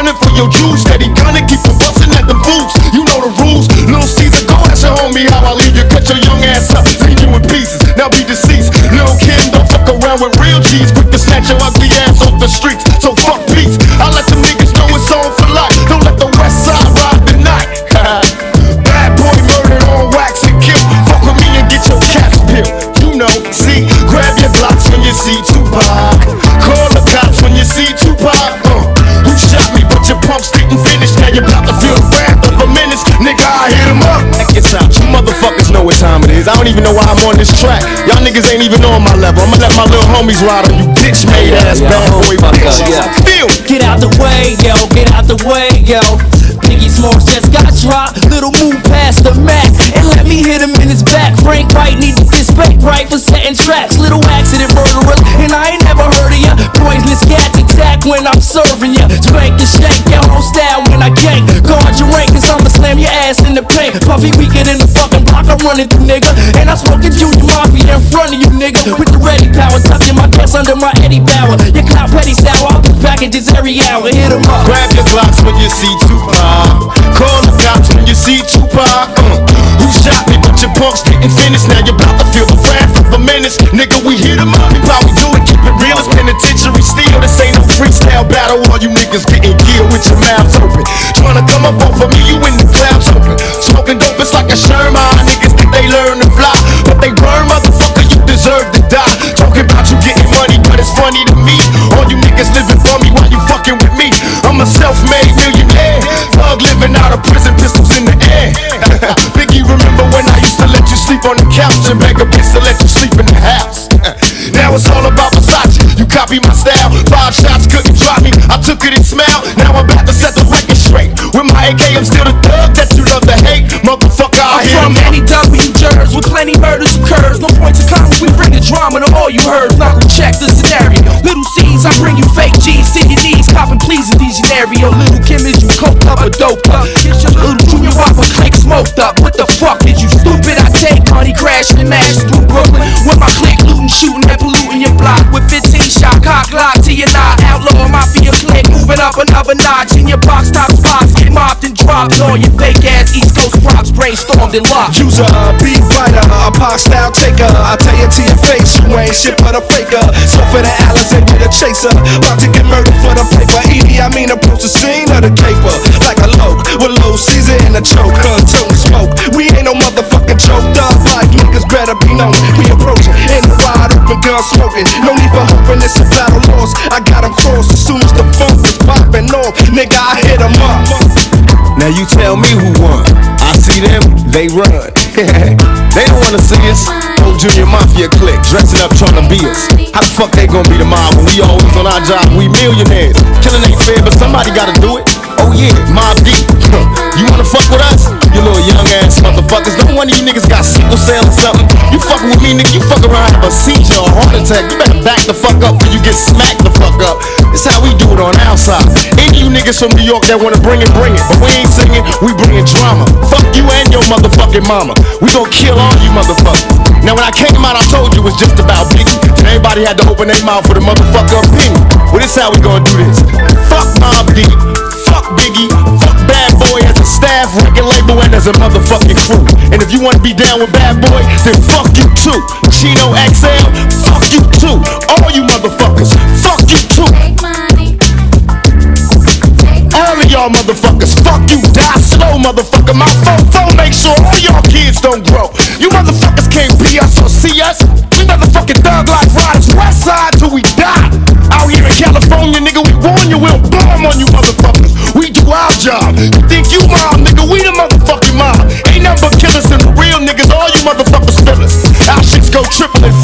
for your juice. Steady gunning, keep on busting at them fools. You know the rules. Little Caesar, go ask your homie how I leave you. Cut your young ass up, leave you in pieces. Now be deceased. Little Kim, don't fuck around with real G's. Quick to snatch your ugly ass off the streets. Know what time it is. I don't even know why I'm on this track. Y'all niggas ain't even on my level. I'ma let my little homies ride on you bitch made ass Yeah, bad boy fuck bitch. yeah. Feel. Get out the way, yo, get out the way, yo. Biggie Smalls just got dropped. Little move past the Mac and let me hit him in his back. Frank White need to respect right for setting traps. Little running through, nigga. And I'm smoking Junior Mafia in front of you, nigga. With the ready power, tucking my cats under my Eddie Bauer. Your clout petty sour, I'll be packages every hour. Hit 'em up. Grab your Glocks when you see Tupac. Call the cops when you see Tupac. Uh, who shot me? But your punks didn't finish. Now you're about to feel the wrath of a menace. Nigga, we hit 'em up. We probably do it. Keep it real. It's penitentiary steel. This ain't no freestyle battle. All you niggas getting killed with your mouths open. Trying to come up off of me, you in the clouds open. Smoking dope, it's like a Sherman. Talking about you getting money, but it's funny to me. All you niggas living for me while you fucking with me. I'm a self-made millionaire. Thug living out of prison, pistols in the air. Biggie, remember when I used to let you sleep on the couch and beg a bitch to let you sleep in the house? now it's all about Versace. You copy my style. Five shots couldn't drop me. I took it and smiled. Now I'm about to set the record straight. With my AK, I'm still the drama to all you heard. Knuckle check the scenario. Little C's, I bring you fake G's to your knees. Please in these scenario. Little Kim is you coked up or doped up. Get your little junior whopper click smoked up. What the fuck did you stupid? I take money crashing and mashing through Brooklyn. With my click looting, shooting and polluting your block. With 15 shot cock lock to your knot. Outlaw mafia click moving up another notch. In your box top spots get mopped and dropped. All your fake ass brainstormed and locked. Use a uh, beat writer, a Pac style taker. I tell you to your face, you ain't shit but a faker. So for the Allison with a chaser, about to get murdered for the paper. E.D.I. Mean approach the scene of the caper like a loke with low Caesar in a choke, until smoke. We ain't no motherfucking choked up like niggas better be known. We approaching in the wide open gun smoking. No need for hoping it's a battle lost. I got 'em crossed as soon as the funk is popping off. Nigga, I hit hit 'em up. Now you tell me who won. See them, they run. they don't wanna see us. Whole Junior Mafia clique dressing up trying to be us. How the fuck they gonna be the mob when we always on our job? We millionaires. Killing ain't fair, but somebody gotta do it. Oh yeah, Mobb Deep. you wanna fuck with us? You little young ass motherfuckers. No one of you niggas got sickle cell or something. You fucking with me, nigga. You fuck around have a seizure or heart attack. You better back the fuck up before you get smacked the fuck up. It's how we do it on our side. Niggas from New York that wanna bring it, bring it. But we ain't singing, we bringing drama. Fuck you and your motherfucking mama. We gon' kill all you motherfuckers. Now when I came out, I told you it was just about Biggie. And everybody had to open their mouth for the motherfucker opinion. Well, this how we gonna do this. Fuck Mobb Deep. Fuck Biggie. Fuck Bad Boy as a staff, record label, and as a motherfucking crew. And if you wanna be down with Bad Boy, then fuck you too. Chino XL, fuck you too. All you motherfuckers, y'all motherfuckers, fuck you, die slow, motherfucker. My phone, make sure all y'all kids don't grow. You motherfuckers can't be us or see us. We motherfucking thug like riders, west side till we die. Out here in California, nigga, we warn you, we'll bomb on you motherfuckers. We do our job. You think you mob, nigga, we the motherfucking mob. Ain't nothing but killers and real niggas, all you motherfuckers fillers. Our shits go triple and